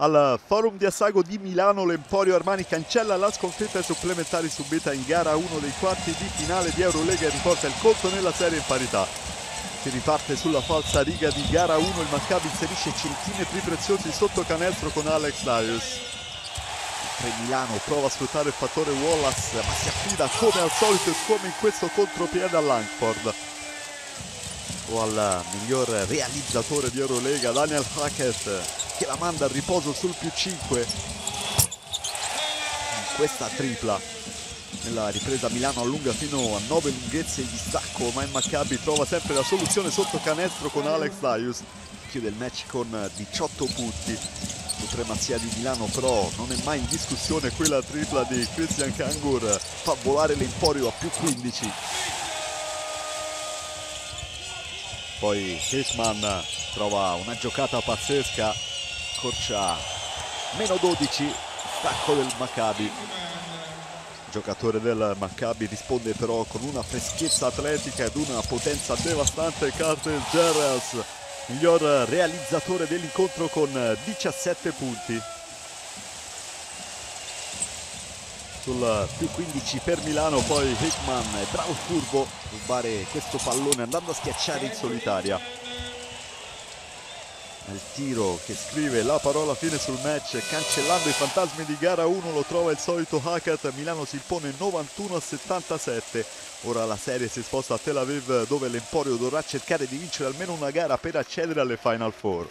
Al forum di Assago di Milano l'Emporio Armani cancella la sconfitta ai supplementari subita in gara 1 dei quarti di finale di Eurolega e riporta il conto nella serie in parità. Si riparte sulla falsa riga di gara 1, il Maccabi inserisce centimetri preziosi sotto canestro con Alex Darius. Per Milano prova a sfruttare il fattore Wallace ma si affida come al solito e come in questo contropiede a Langford o al miglior realizzatore di Eurolega Daniel Hackett che la manda a riposo sul più 5 in questa tripla nella ripresa Milano allunga fino a 9 lunghezze di distacco ma il Maccabi trova sempre la soluzione sotto canestro con Alex Darius chiude il match con 18 punti. Supremazia di Milano però non è mai in discussione quella tripla di Christian Kangur. Fa volare l'Emporio a più 15 poi Hitman trova una giocata pazzesca. Corcia meno 12 stacco del Maccabi. Giocatore del Maccabi risponde però con una freschezza atletica ed una potenza devastante Carter Gerrels miglior realizzatore dell'incontro con 17 punti sul più 15 per Milano poi Hickman è bravo furbo rubare questo pallone andando a schiacciare in solitaria. Il tiro che scrive la parola fine sul match cancellando i fantasmi di gara 1 lo trova il solito Hackett Milano si impone 91 a 77 ora la serie si sposta a Tel Aviv dove l'Emporio dovrà cercare di vincere almeno una gara per accedere alle Final Four